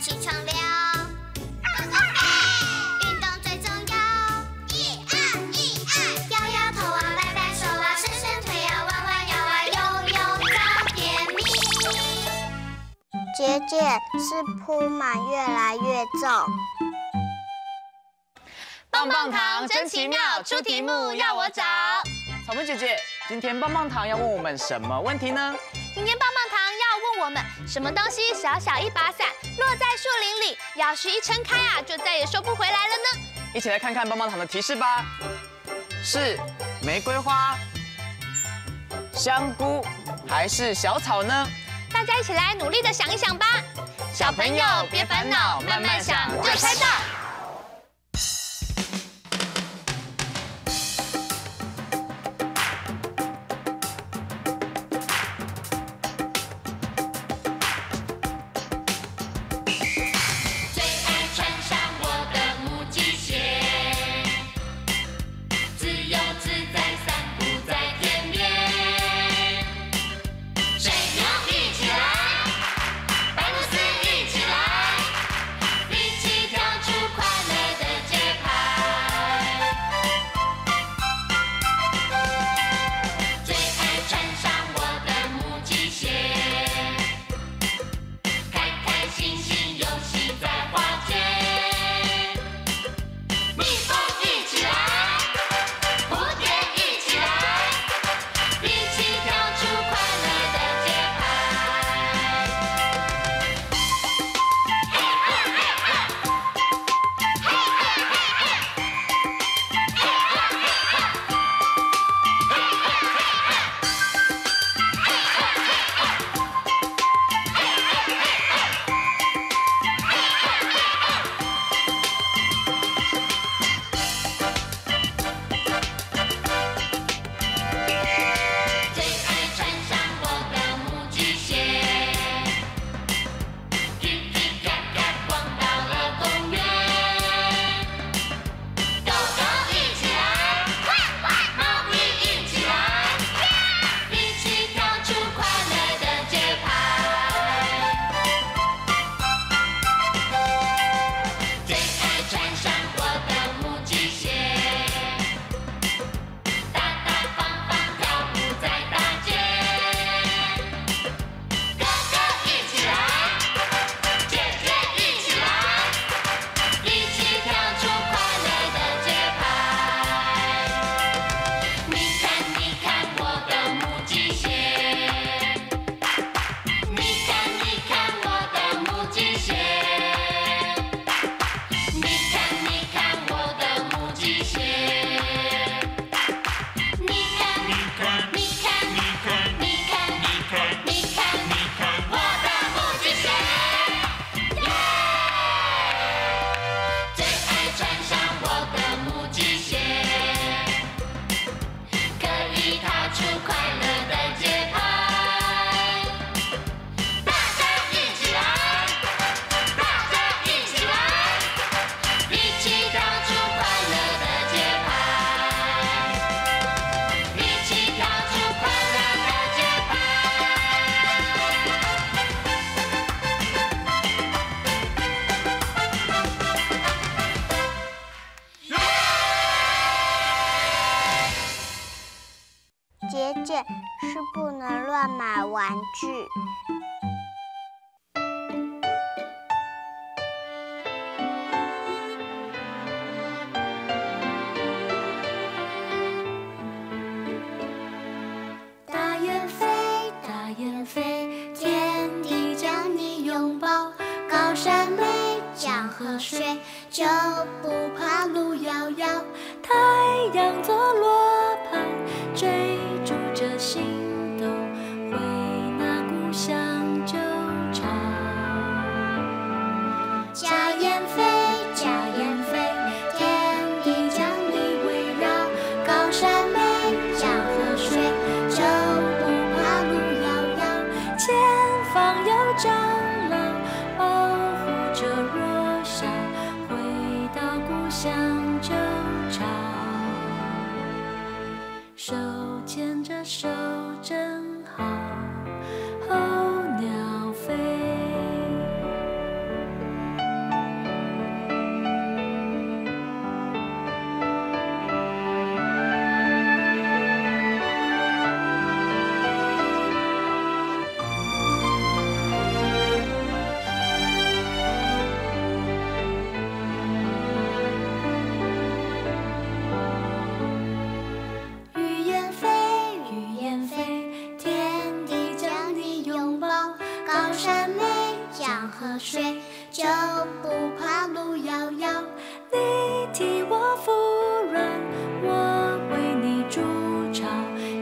起床了。运动最重要。一二一二，摇摇头啊，摆摆手啊，伸伸腿啊，弯弯腰啊，悠悠早点名。姐姐是铺满越来越重。棒棒糖真奇妙，出题目要我找。草莓姐姐，今天棒棒糖要问我们什么问题呢？今天棒棒糖要问我们，什么东西小小一把伞，落在树林里，要是一撑开啊，就再也收不回来了呢？一起来看看棒棒糖的提示吧。是玫瑰花、香菇还是小草呢？大家一起来努力的想一想吧。小朋友别烦恼，慢慢想就猜到。姐姐是不能乱买玩具。大雁飞，大雁飞，天地将你拥抱。高山美，江河水，就不怕路遥遥。太阳坐落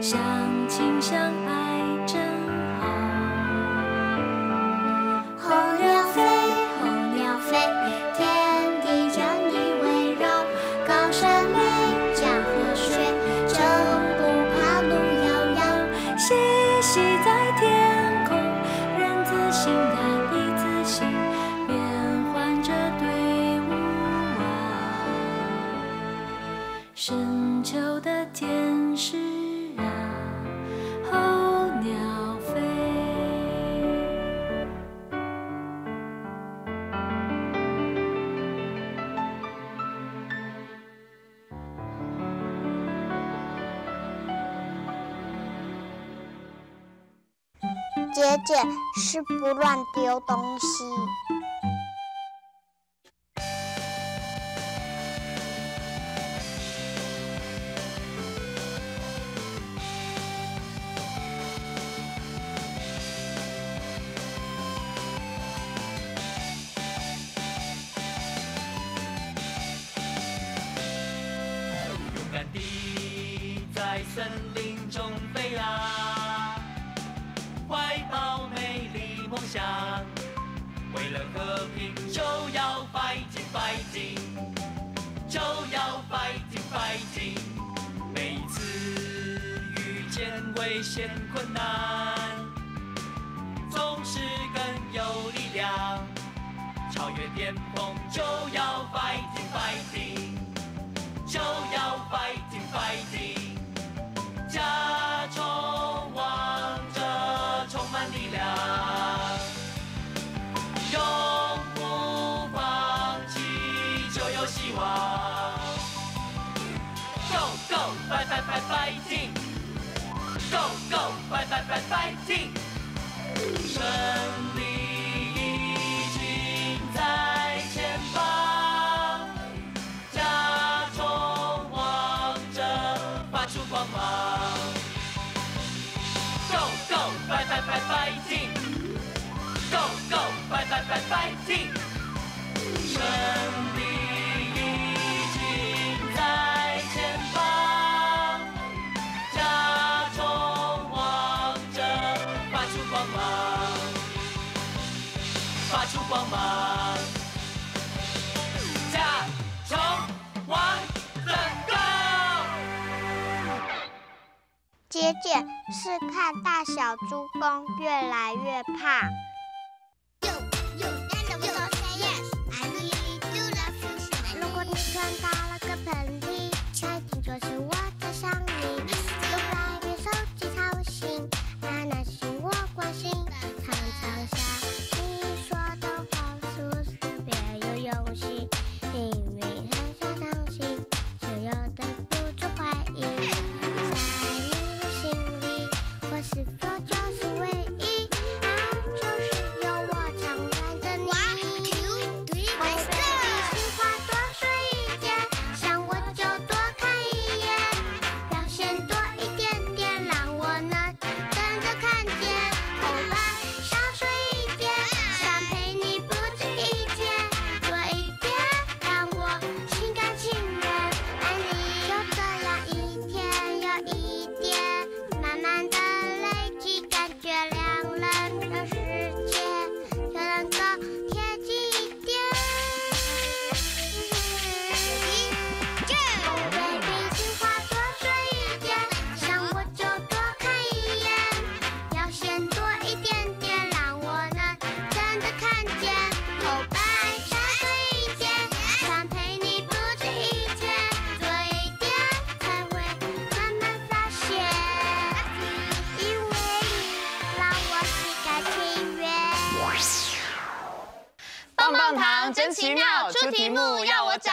相亲相爱真好。候鸟飞，候鸟飞，天地将你围绕。高山美，江河水，就不怕路遥遥。嬉戏在天空，人自信，他亦自信，变换着队伍啊。深秋的天使姐姐是不乱丢东西。勇敢地在森林中为了和平就要 fighting fighting，就要 fighting fighting。每一次遇见危险困难，总是更有力量，超越巅峰就要 fighting fighting。就要 fighting fighting，加甲虫王整个。姐姐是看大小猪公越来越胖。真奇妙，出题目要我找。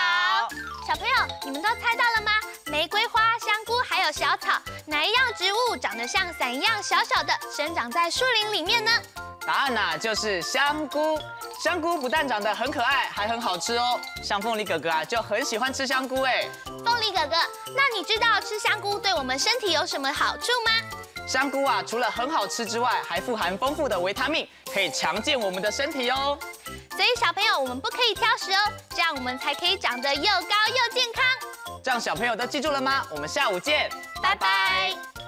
小朋友，你们都猜到了吗？玫瑰花、香菇还有小草，哪一样植物长得像伞一样小小的，生长在树林里面呢？答案呐、就是香菇。香菇不但长得很可爱，还很好吃哦。像凤梨哥哥啊，就很喜欢吃香菇哎。凤梨哥哥，那你知道吃香菇对我们身体有什么好处吗？香菇啊，除了很好吃之外，还富含丰富的维他命，可以强健我们的身体哦。所以小朋友，我们不可以挑食哦，这样我们才可以长得又高又健康。这样小朋友都记住了吗？我们下午见。拜拜。